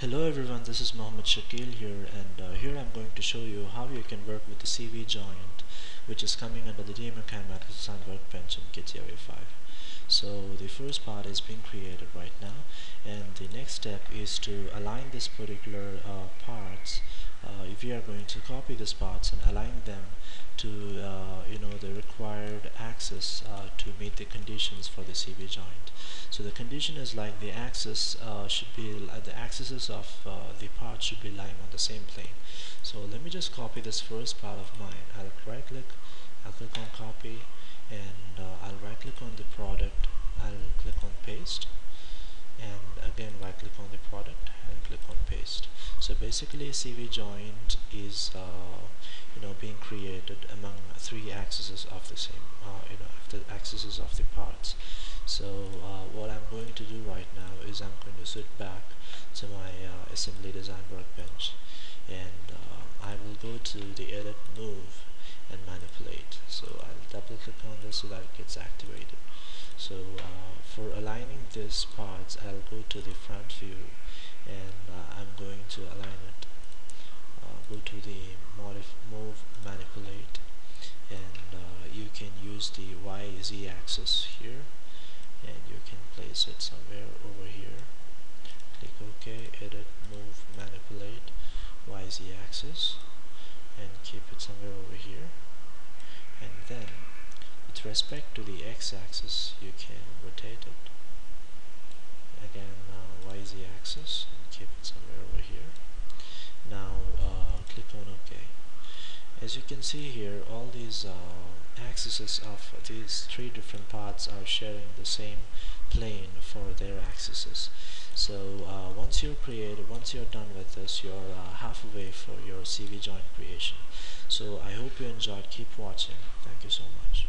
Hello everyone, this is Mohammed Shakeel here and uh, here I'm going to show you how you can work with the CV joint which is coming under the Kinematics Design Workbench in CATIA 5. So the first part is being created right now and the next step is to align this particular uh, parts uh, if you are going to copy these parts and align them to uh, you know the required axis uh, to meet the conditions for the CV joint. So the condition is like the axis uh, should be the axes of the part should be lying on the same plane. So let me just copy this first part of mine. I'll right click I'll click on copy and I'll right click on the product. I'll click on paste and again right click on the product and click so basically a CV joint is uh, you know being created among three axes of the same uh, you know the axes of the parts. So uh, what I'm going to do right now is I'm going to switch back to my uh, assembly design workbench and uh, I will go to the edit move and manipulate. So I'll double click on this so that it gets activated. So uh, for aligning these parts I'll go to the front view and uh, I'm going to align it. Uh, go to the modif move manipulate and uh, you can use the YZ axis here and you can place it somewhere over here. Click OK edit move manipulate YZ axis and keep it somewhere over here. And then with respect to the x-axis you can rotate it. Again uh, YZ axis and keep it somewhere over here. Now uh, click on OK. As you can see here all these uh, axes of these three different parts are sharing the same plane for their axes so uh, once you're created once you're done with this you're uh, halfway for your CV joint creation. So I hope you enjoyed. Keep watching. Thank you so much